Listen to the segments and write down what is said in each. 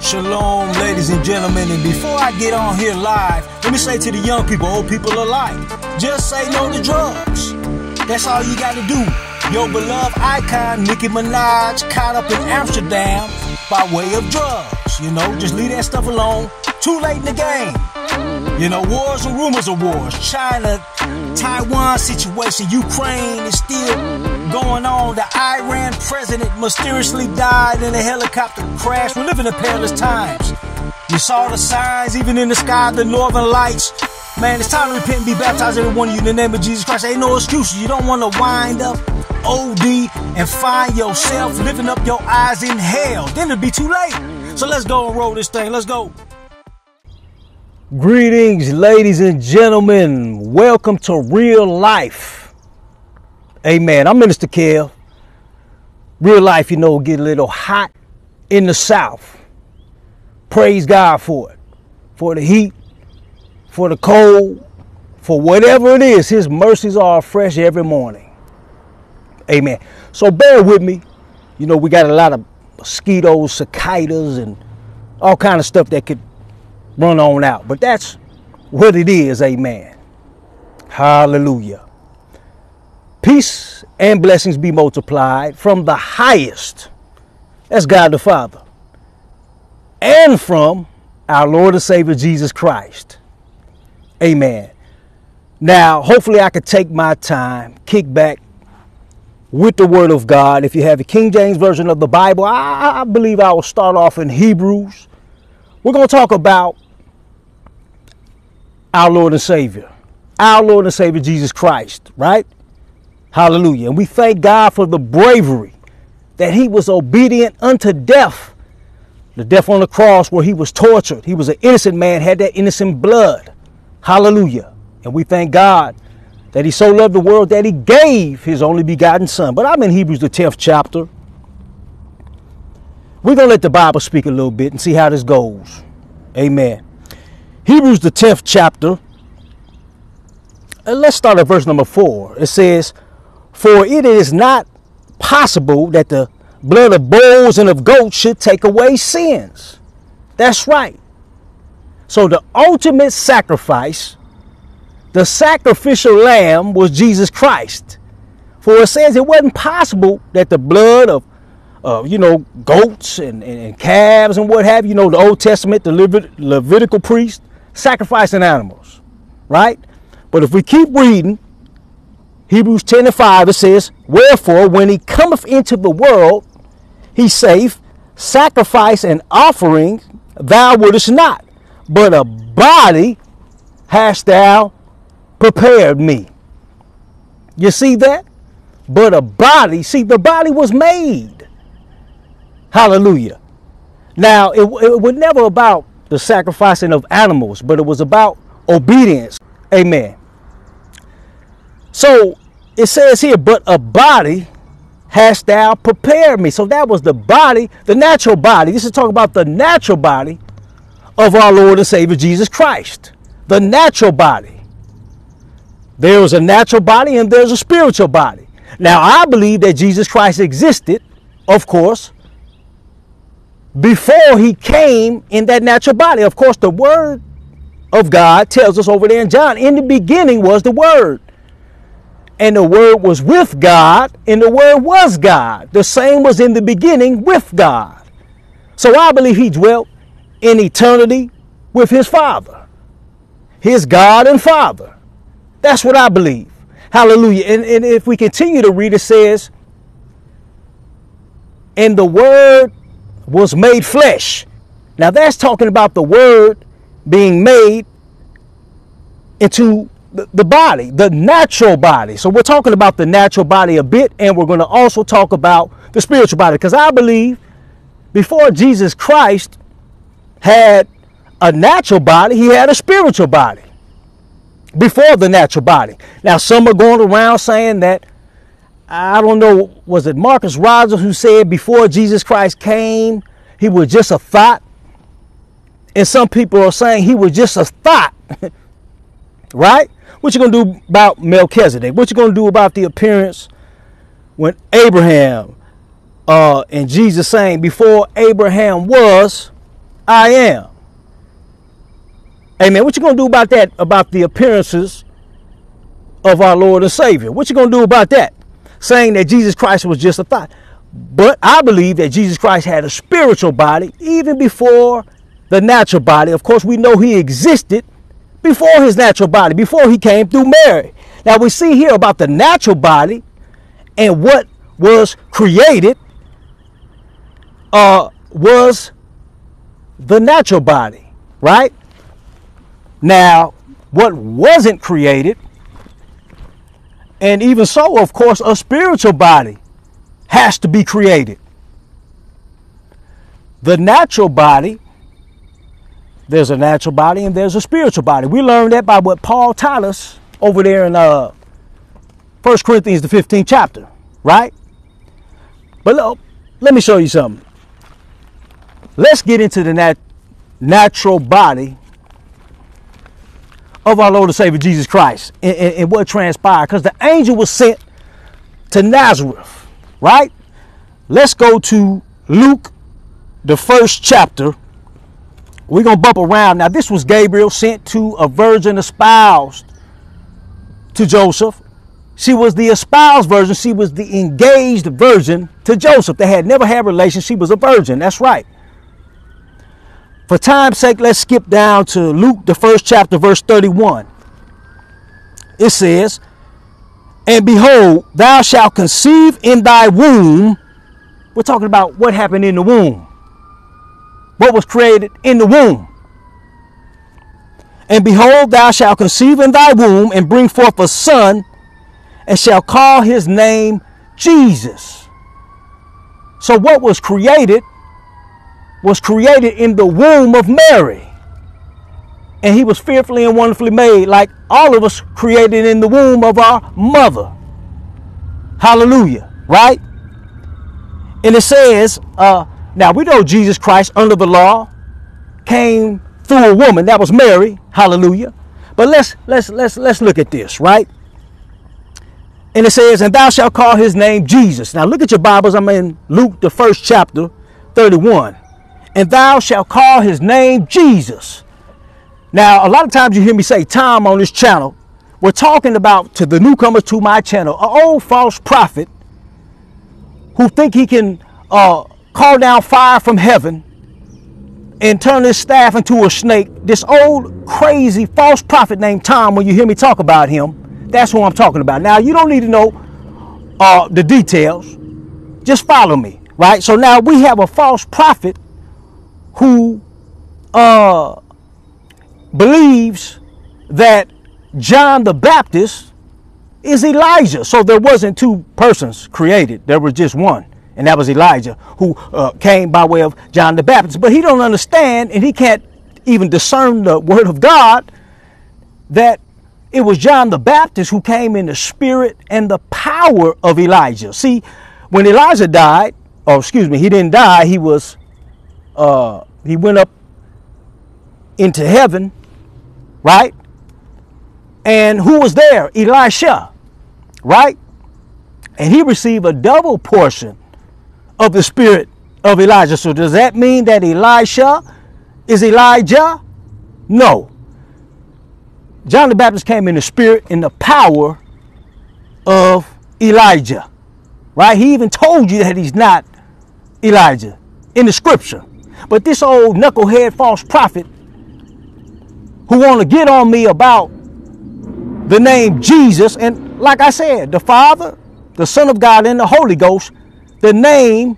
Shalom, ladies and gentlemen. And before I get on here live, let me say to the young people, old people alike, just say no to drugs. That's all you got to do. Your beloved icon, Nicki Minaj, caught up in Amsterdam by way of drugs. You know, just leave that stuff alone. Too late in the game. You know, wars and rumors of wars. China, Taiwan situation, Ukraine is still going on. The Iran president mysteriously died in a helicopter crash. We're living in perilous times. You saw the signs, even in the sky, the northern lights. Man, it's time to repent and be baptized, every one of you, in the name of Jesus Christ. Ain't no excuses. You don't want to wind up OD and find yourself lifting up your eyes in hell. Then it'll be too late. So let's go and roll this thing. Let's go. Greetings, ladies and gentlemen. Welcome to real life. Amen. I'm Minister Kev. Real life, you know, get a little hot in the South. Praise God for it. For the heat, for the cold, for whatever it is, His mercies are fresh every morning. Amen. So bear with me. You know, we got a lot of mosquitoes, cicadas, and all kind of stuff that could run on out. But that's what it is, amen. Hallelujah. Peace and blessings be multiplied from the highest, that's God the Father, and from our Lord and Savior Jesus Christ. Amen. Now, hopefully, I could take my time, kick back with the Word of God. If you have a King James Version of the Bible, I, I believe I will start off in Hebrews. We're going to talk about our Lord and Savior, our Lord and Savior Jesus Christ, right? Hallelujah. And we thank God for the bravery that he was obedient unto death. The death on the cross where he was tortured. He was an innocent man, had that innocent blood. Hallelujah. And we thank God that he so loved the world that he gave his only begotten son. But I'm in Hebrews, the 10th chapter. We're going to let the Bible speak a little bit and see how this goes. Amen. Hebrews, the 10th chapter. And let's start at verse number 4. It says, For it is not possible that the blood of bulls and of goats should take away sins. That's right. So the ultimate sacrifice, the sacrificial lamb was Jesus Christ. For it says it wasn't possible that the blood of, uh, you know, goats and, and, and, calves and what have you, know, the Old Testament, the Levit- Levitical priest, sacrificing animals, right? But if we keep reading, Hebrews 10 and 5, it says, Wherefore, when he cometh into the world, he saith, Sacrifice and offering thou wouldest not, but a body hast thou prepared me. You see that? But a body, see, the body was made. Hallelujah. Now, it, it was never about the sacrificing of animals, but it was about obedience. Amen. So it says here, but a body hast thou prepared me. So that was the body, the natural body. This is talking about the natural body of our Lord and Savior Jesus Christ. The natural body. There was a natural body and there's a spiritual body. Now, I believe that Jesus Christ existed, of course, before he came in that natural body. Of course, the word of God tells us over there in John, in the beginning was the word. And the word was with God, and the word was God. The same was in the beginning with God. So I believe he dwelt in eternity with his Father, his God and Father. That's what I believe. Hallelujah. And, and if we continue to read, it says, And the word was made flesh. Now that's talking about the word being made into the body, the natural body. So we're talking about the natural body a bit, and we're going to also talk about the spiritual body. Because I believe before Jesus Christ had a natural body, he had a spiritual body. Before the natural body. Now, some are going around saying that I don't know, was it Marcus Rogers who said before Jesus Christ came, he was just a thought? And some people are saying he was just a thought. right? What you gonna do about Melchizedek? What you gonna do about the appearance when Abraham uh, and Jesus saying, Before Abraham was, I am. Amen. What you gonna do about that? About the appearances of our Lord and Savior? What you gonna do about that? Saying that Jesus Christ was just a thought. But I believe that Jesus Christ had a spiritual body even before the natural body. Of course, we know he existed before his natural body, before he came through Mary. Now we see here about the natural body and what was created uh, was the natural body, right? Now, what wasn't created, and even so, of course, a spiritual body has to be created. The natural body, there's a natural body and there's a spiritual body. We learned that by what Paul taught us over there in uh, 1 Corinthians, the 15th chapter, right? But look, let me show you something. Let's get into the nat- natural body of our Lord and Savior Jesus Christ and, and, and what transpired. Because the angel was sent to Nazareth, right? Let's go to Luke, the first chapter. We're going to bump around. Now, this was Gabriel sent to a virgin espoused to Joseph. She was the espoused virgin. She was the engaged virgin to Joseph. They had never had relations. She was a virgin. That's right. For time's sake, let's skip down to Luke, the first chapter, verse 31. It says, And behold, thou shalt conceive in thy womb. We're talking about what happened in the womb. What was created in the womb. And behold, thou shalt conceive in thy womb and bring forth a son, and shall call his name Jesus. So, what was created was created in the womb of Mary. And he was fearfully and wonderfully made, like all of us created in the womb of our mother. Hallelujah. Right? And it says, uh, now we know Jesus Christ under the law came through a woman. That was Mary. Hallelujah. But let's let's let's let's look at this, right? And it says, and thou shalt call his name Jesus. Now look at your Bibles. I'm in Luke, the first chapter, 31 and thou shalt call his name Jesus. Now, a lot of times you hear me say Tom on this channel. We're talking about to the newcomers to my channel, an old false prophet who think he can uh, call down fire from heaven and turn his staff into a snake. This old crazy false prophet named Tom, when you hear me talk about him, that's who I'm talking about. Now, you don't need to know uh, the details. Just follow me, right? So now we have a false prophet who uh, believes that John the Baptist is Elijah. So there wasn't two persons created. There was just one. And that was Elijah who uh, came by way of John the Baptist. But he don't understand and he can't even discern the word of God that it was John the Baptist who came in the spirit and the power of Elijah. See, when Elijah died, or excuse me, he didn't die, he was uh, he went up into heaven, right? And who was there? Elisha, right? And he received a double portion of the spirit of Elijah. So does that mean that Elisha is Elijah? No. John the Baptist came in the spirit in the power of Elijah. Right? He even told you that he's not Elijah in the scripture. But this old knucklehead false prophet who want to get on me about the name Jesus, and like I said, the Father, the Son of God, and the Holy Ghost, the name,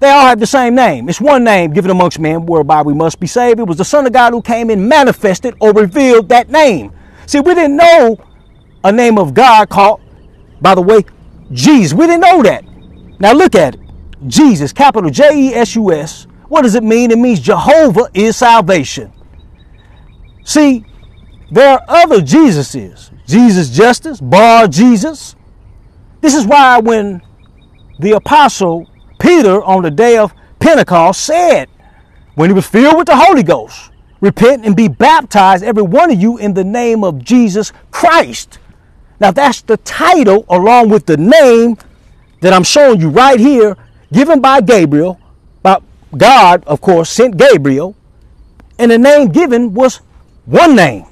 they all have the same name. It's one name given amongst men whereby we must be saved. It was the Son of God who came and manifested or revealed that name. See, we didn't know a name of God called, by the way, Jesus. We didn't know that. Now look at it. Jesus, capital J E S U S. What does it mean? It means Jehovah is salvation. See, there are other Jesuses. Jesus Justus, Bar Jesus. This is why when the apostle Peter on the day of Pentecost said, when he was filled with the Holy Ghost, repent and be baptized, every one of you, in the name of Jesus Christ. Now that's the title along with the name that I'm showing you right here, given by Gabriel, by God, of course, sent Gabriel, and the name given was one name,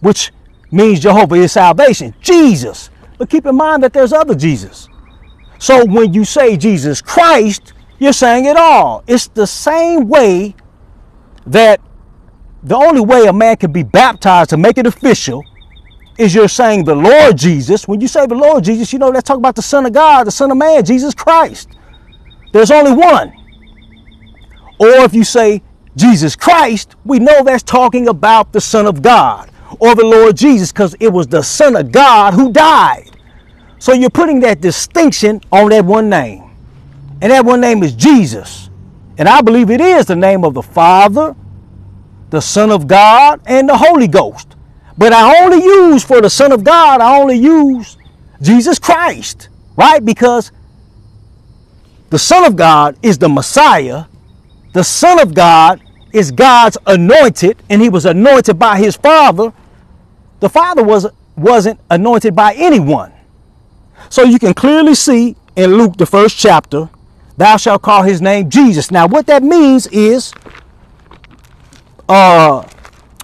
which means Jehovah is salvation, Jesus. But keep in mind that there's other Jesus. So when you say Jesus Christ, you're saying it all. It's the same way that the only way a man can be baptized to make it official is you're saying the Lord Jesus. When you say the Lord Jesus, you know that's talking about the Son of God, the Son of Man, Jesus Christ. There's only one. Or if you say Jesus Christ, we know that's talking about the Son of God or the Lord Jesus because it was the Son of God who died. So you're putting that distinction on that one name. And that one name is Jesus. And I believe it is the name of the Father, the Son of God, and the Holy Ghost. But I only use for the Son of God, I only use Jesus Christ, right? Because the Son of God is the Messiah. The Son of God is God's anointed, and he was anointed by his Father. The Father was, wasn't anointed by anyone. So you can clearly see in Luke, the first chapter, thou shalt call his name Jesus. Now, what that means is uh,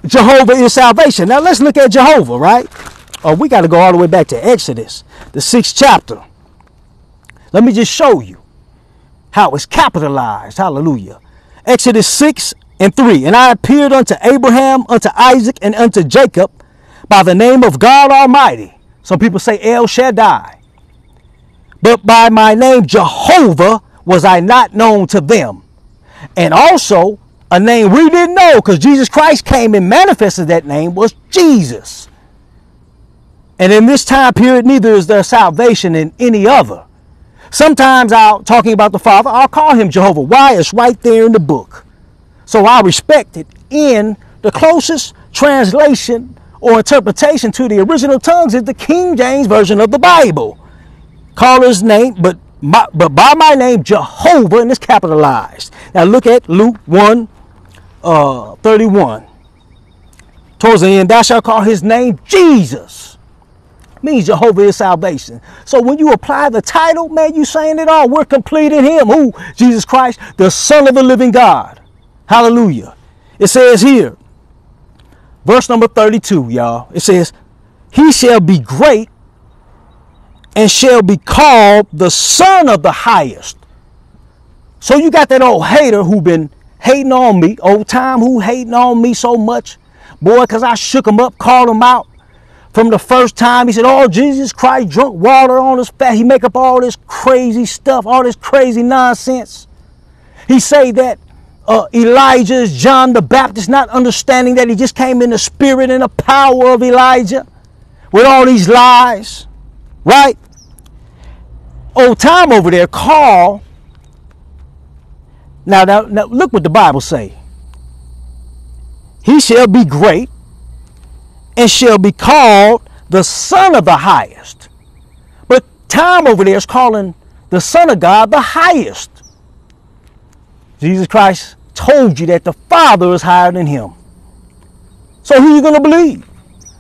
Jehovah is salvation. Now, let's look at Jehovah, right? Oh, we got to go all the way back to Exodus, the sixth chapter. Let me just show you how it's capitalized. Hallelujah. Exodus 6 and 3. And I appeared unto Abraham, unto Isaac, and unto Jacob by the name of God Almighty. Some people say El Shaddai but by my name Jehovah was I not known to them. And also, a name we didn't know because Jesus Christ came and manifested that name was Jesus. And in this time period, neither is there salvation in any other. Sometimes I'll, talking about the Father, I'll call him Jehovah. Why? It's right there in the book. So I respect it in the closest translation or interpretation to the original tongues is the King James Version of the Bible call his name, but but by my name Jehovah, and it's capitalized. Now look at Luke 1 uh, 31. Towards the end, thou shalt call his name Jesus. Means Jehovah is salvation. So when you apply the title, man, you saying it all. We're complete in him. Who? Jesus Christ, the Son of the living God. Hallelujah. It says here, verse number 32, y'all. It says, He shall be great and shall be called the son of the highest. So you got that old hater who been hating on me, old Tom who hating on me so much. Boy, because I shook him up, called him out from the first time. He said, oh, Jesus Christ drunk water on his fat. He make up all this crazy stuff, all this crazy nonsense. He say that uh, Elijah is John the Baptist, not understanding that he just came in the spirit and the power of Elijah with all these lies, right? Old Tom over there, Carl. Now, now, now look what the Bible say. He shall be great and shall be called the Son of the highest. But Tom over there is calling the Son of God the highest. Jesus Christ told you that the Father is higher than him. So who you going to believe?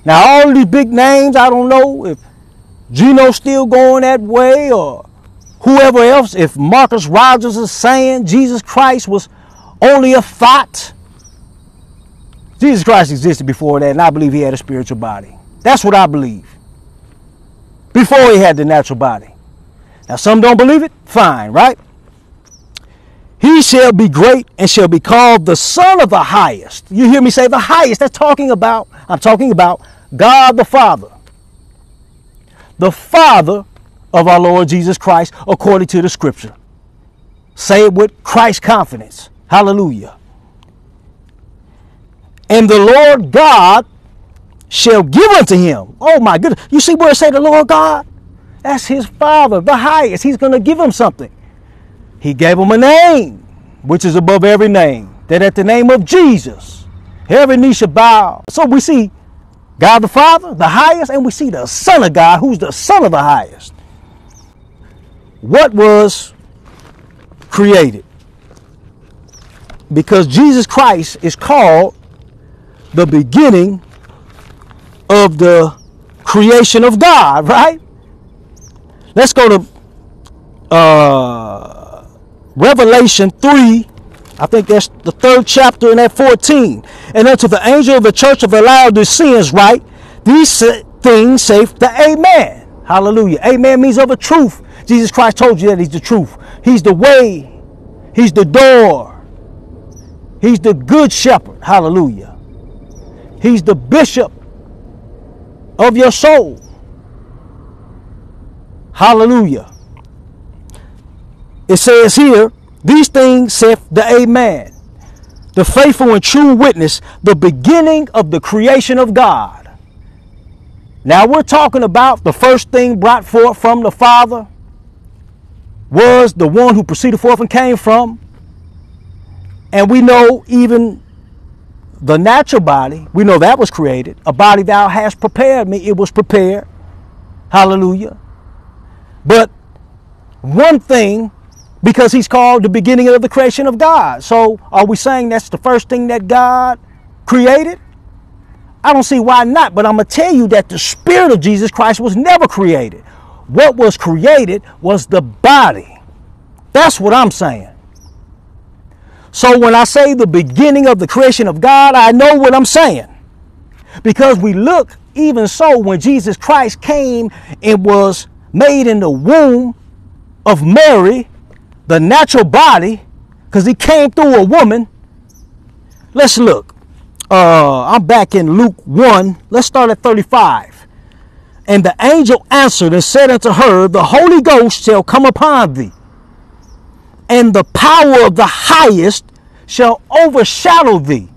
Now all these big names, I don't know if Gino's still going that way or whoever else, if Marcus Rogers is saying Jesus Christ was only a thought, Jesus Christ existed before that, and I believe he had a spiritual body. That's what I believe. Before he had the natural body. Now, some don't believe it. Fine, right? He shall be great and shall be called the Son of the Highest. You hear me say the highest. That's talking about, I'm talking about God the Father. The Father of our Lord Jesus Christ according to the scripture. Say it with Christ confidence. Hallelujah. And the Lord God shall give unto him. Oh my goodness. You see where it say the Lord God? That's his father, the highest. He's going to give him something. He gave him a name, which is above every name. That at the name of Jesus, every knee shall bow. So we see God the Father, the highest, and we see the Son of God, who's the Son of the highest what was created. Because Jesus Christ is called the beginning of the creation of God, right? Let's go to uh, Revelation 3, I think that's the third chapter in that 14. And unto the angel of the church of the Laodiceans write, These things say the Amen. Hallelujah. Amen means of a truth. Jesus Christ told you that He's the truth. He's the way. He's the door. He's the good shepherd. Hallelujah. He's the bishop of your soul. Hallelujah. It says here, these things saith the Amen, the faithful and true witness, the beginning of the creation of God. Now we're talking about the first thing brought forth from the Father was the one who proceeded forth and came from. And we know even the natural body, we know that was created. A body thou hast prepared me, it was prepared. Hallelujah. But one thing, because he's called the beginning of the creation of God. So are we saying that's the first thing that God created? I don't see why not, but I'm going to tell you that the Spirit of Jesus Christ was never created. What was created was the body. That's what I'm saying. So when I say the beginning of the creation of God, I know what I'm saying. Because we look, even so, when Jesus Christ came and was made in the womb of Mary, the natural body, because he came through a woman. Let's look. Uh, I'm back in Luke 1. Let's start at 35. And the angel answered and said unto her, The Holy Ghost shall come upon thee, and the power of the highest shall overshadow thee.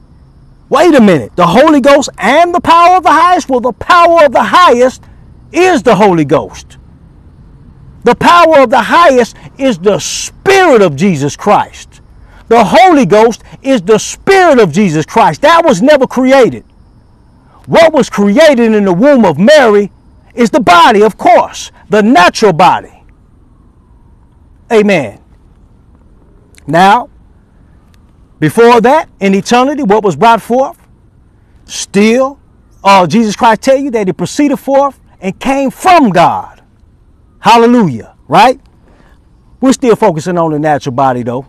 Wait a minute. The Holy Ghost and the power of the highest? Well, the power of the highest is the Holy Ghost. The power of the highest is the Spirit of Jesus Christ. The Holy Ghost is the Spirit of Jesus Christ. That was never created. What was created in the womb of Mary is the body, of course, the natural body. Amen. Now, before that, in eternity, what was brought forth? Still, uh, Jesus Christ tell you that he proceeded forth and came from God. Hallelujah, right? We're still focusing on the natural body though.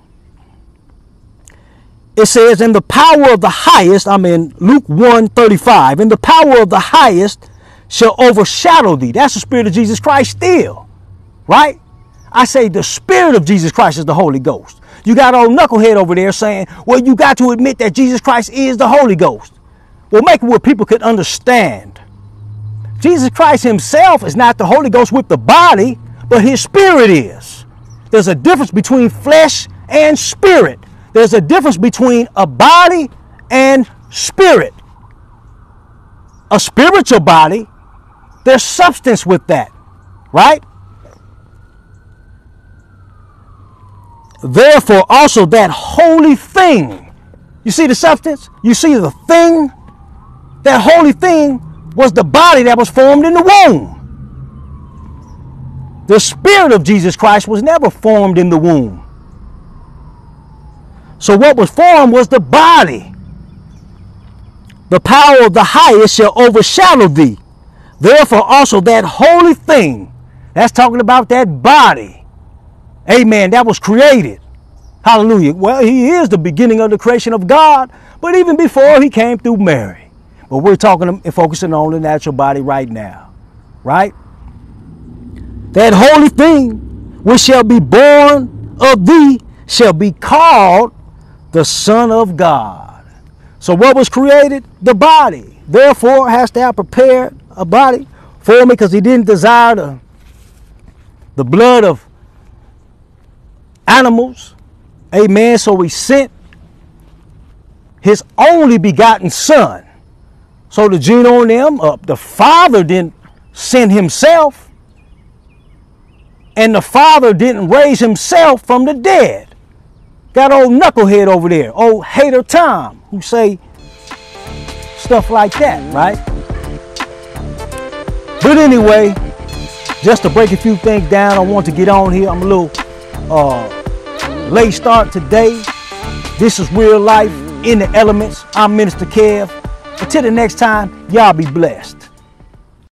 It says, in the power of the highest, I'm in Luke 1 35, in the power of the highest shall overshadow thee. That's the Spirit of Jesus Christ still, right? I say the Spirit of Jesus Christ is the Holy Ghost. You got old knucklehead over there saying, well, you got to admit that Jesus Christ is the Holy Ghost. Well, make it where people could understand Jesus Christ himself is not the Holy Ghost with the body, but his spirit is. There's a difference between flesh and spirit. There's a difference between a body and spirit. A spiritual body, there's substance with that, right? Therefore, also that holy thing. You see the substance? You see the thing? That holy thing was the body that was formed in the womb. The spirit of Jesus Christ was never formed in the womb. So what was formed was the body. The power of the highest shall overshadow thee. Therefore also that holy thing, that's talking about that body. Amen. That was created. Hallelujah. Well, he is the beginning of the creation of God, but even before he came through Mary. But we're talking and focusing on the natural body right now. Right? That holy thing which shall be born of thee shall be called the Son of God. So what was created? The body. Therefore has to have prepared a body for me because he didn't desire the, the blood of animals. Amen. So he sent his only begotten son so the gene on them, uh, the Father didn't send himself, and the Father didn't raise himself from the dead. Got old knucklehead over there, old hater Tom, who say stuff like that, right? But anyway, just to break a few things down, I want to get on here. I'm a little uh, late start today. This is real life in the elements. I'm Minister Kev. Until the next time, y'all be blessed.